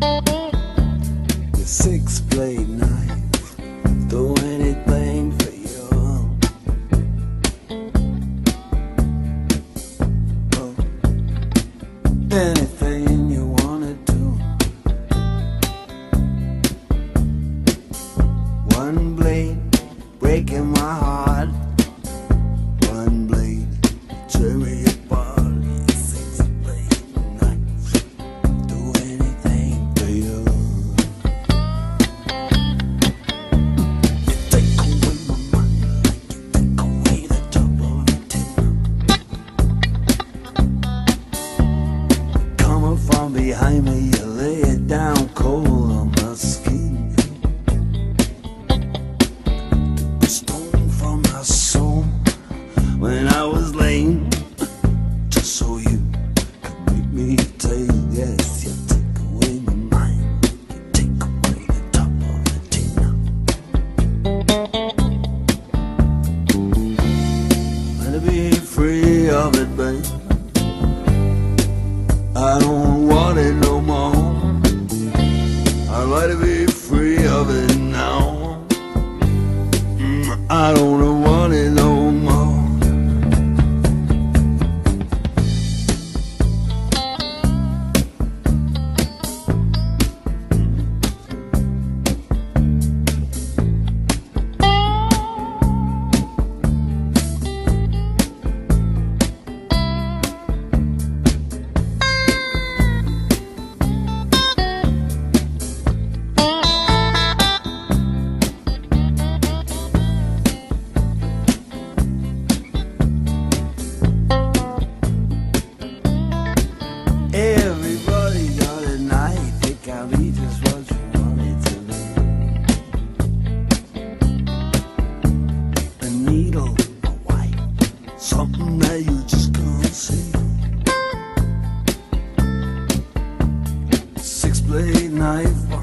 The six blade knife. I don't want it no more. I'd like to be free of it now. Mm, I don't something that you just can't see. Six blade knife.